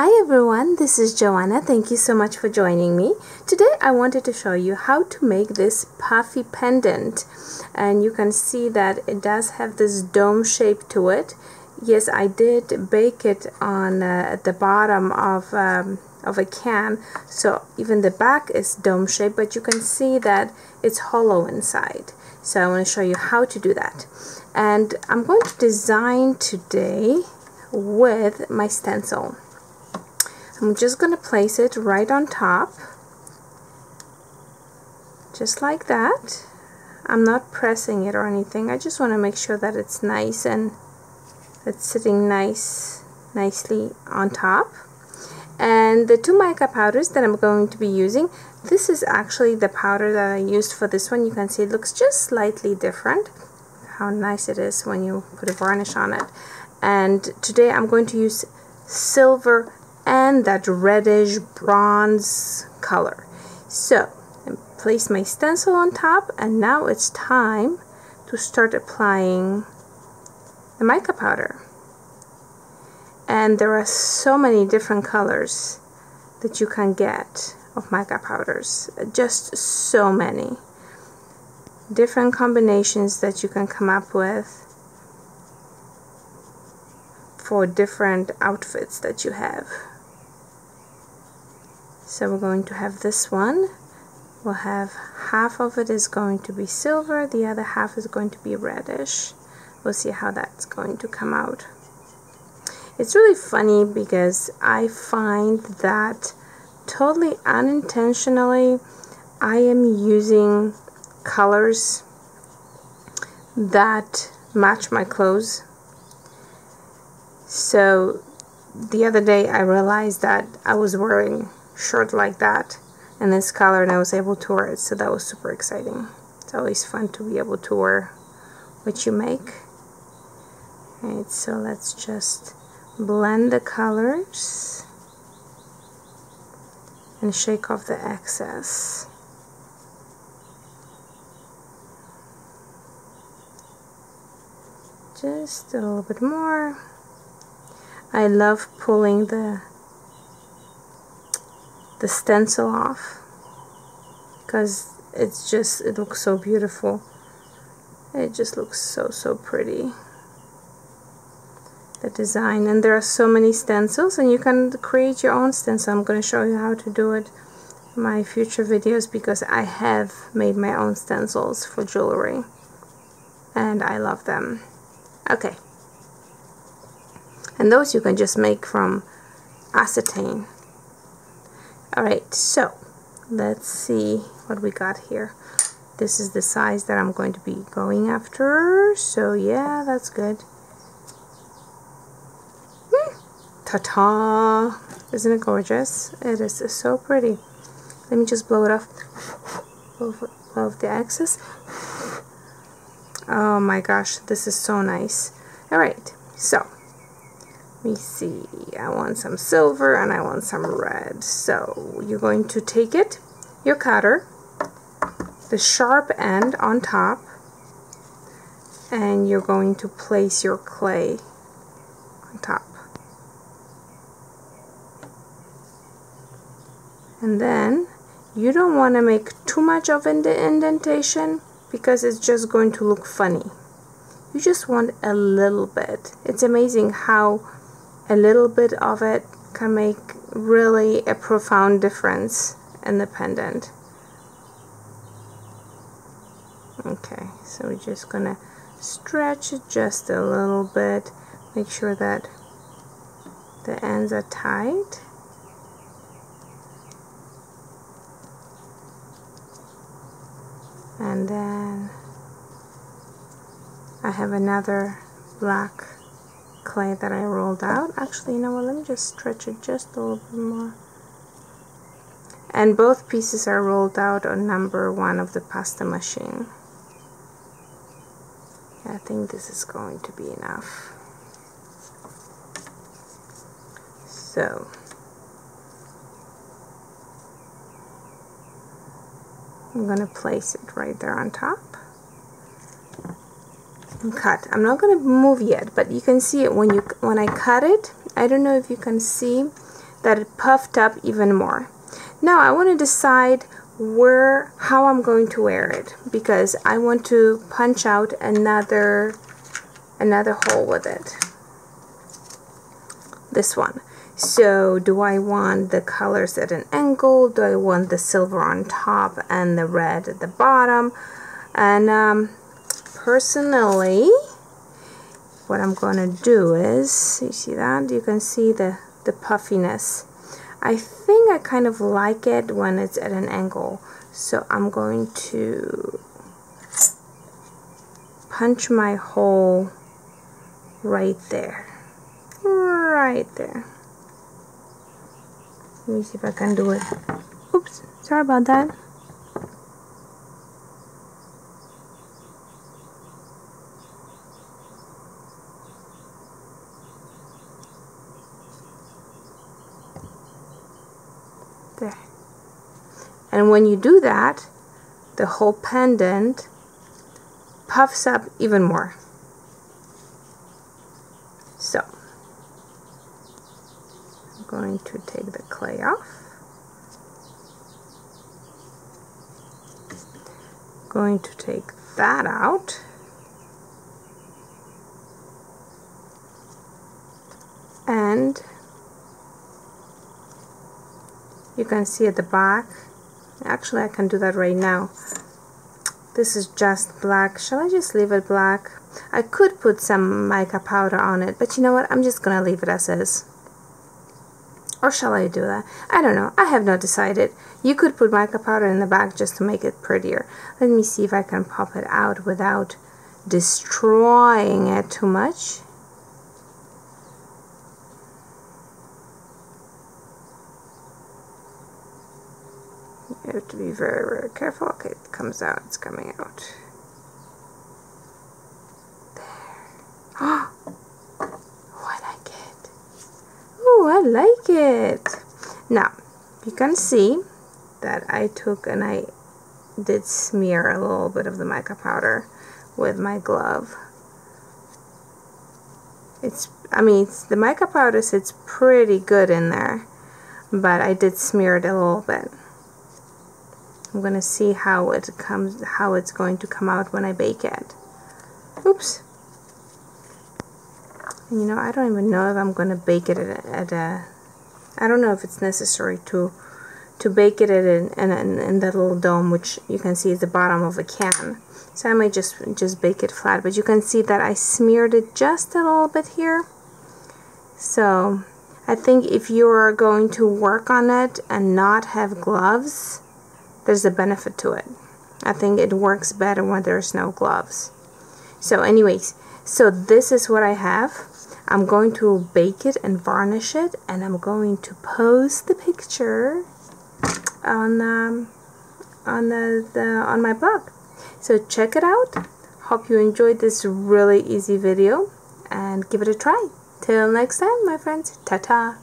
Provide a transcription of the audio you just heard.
Hi everyone, this is Joanna. Thank you so much for joining me. Today I wanted to show you how to make this puffy pendant and you can see that it does have this dome shape to it. Yes, I did bake it on uh, at the bottom of, um, of a can so even the back is dome shaped but you can see that it's hollow inside. So I want to show you how to do that. And I'm going to design today with my stencil. I'm just going to place it right on top. Just like that. I'm not pressing it or anything. I just want to make sure that it's nice and it's sitting nice nicely on top. And the two mica powders that I'm going to be using this is actually the powder that I used for this one. You can see it looks just slightly different how nice it is when you put a varnish on it. And today I'm going to use silver and that reddish bronze color. So, I place my stencil on top and now it's time to start applying the mica powder. And there are so many different colors that you can get of mica powders. Just so many. Different combinations that you can come up with for different outfits that you have. So we're going to have this one. We'll have half of it is going to be silver, the other half is going to be reddish. We'll see how that's going to come out. It's really funny because I find that totally unintentionally I am using colors that match my clothes. So the other day I realized that I was wearing shirt like that in this color and I was able to wear it so that was super exciting. It's always fun to be able to wear what you make. Alright, so let's just blend the colors and shake off the excess. Just a little bit more. I love pulling the the stencil off because it's just it looks so beautiful. It just looks so so pretty the design. And there are so many stencils and you can create your own stencil. I'm going to show you how to do it in my future videos because I have made my own stencils for jewelry and I love them. Okay. And those you can just make from acetate Alright, so let's see what we got here. This is the size that I'm going to be going after. So yeah, that's good. Hmm. Ta-ta! Isn't it gorgeous? It is so pretty. Let me just blow it off. Off the excess. Oh my gosh, this is so nice. Alright, so let me see. I want some silver and I want some red. So you're going to take it your cutter the sharp end on top and you're going to place your clay on top. And then you don't want to make too much of an indentation because it's just going to look funny. You just want a little bit. It's amazing how a little bit of it can make really a profound difference in the pendant. Okay, so we're just gonna stretch it just a little bit, make sure that the ends are tight. And then I have another black clay that I rolled out. Actually, you know what, let me just stretch it just a little bit more. And both pieces are rolled out on number one of the pasta machine. I think this is going to be enough. So, I'm going to place it right there on top cut. I'm not gonna move yet but you can see it when you when I cut it I don't know if you can see that it puffed up even more. Now I want to decide where how I'm going to wear it because I want to punch out another another hole with it. This one. So do I want the colors at an angle? Do I want the silver on top and the red at the bottom? And um, personally what I'm gonna do is you see that? You can see the the puffiness. I think I kind of like it when it's at an angle. So I'm going to punch my hole right there. Right there. Let me see if I can do it. Oops sorry about that there. And when you do that the whole pendant puffs up even more. So I'm going to take the clay off. Going to take that out. And you can see at the back. Actually I can do that right now. This is just black. Shall I just leave it black? I could put some mica powder on it but you know what? I'm just gonna leave it as is. Or shall I do that? I don't know. I have not decided. You could put mica powder in the back just to make it prettier. Let me see if I can pop it out without destroying it too much have to be very, very careful. Okay, it comes out. It's coming out. There. Oh, I like it. Oh, I like it. Now, you can see that I took and I did smear a little bit of the mica powder with my glove. It's, I mean, it's, the mica powder sits pretty good in there, but I did smear it a little bit. I'm to see how it comes, how it's going to come out when I bake it. Oops. You know, I don't even know if I'm to bake it at a, at a I don't know if it's necessary to to bake it in, in, in, in that little dome, which you can see is the bottom of a can. So I might just, just bake it flat, but you can see that I smeared it just a little bit here. So I think if you are going to work on it and not have gloves, there's a benefit to it. I think it works better when there's no gloves. So anyways, so this is what I have. I'm going to bake it and varnish it and I'm going to post the picture on um, on the, the on my blog. So check it out. Hope you enjoyed this really easy video and give it a try. Till next time, my friends. Ta-ta.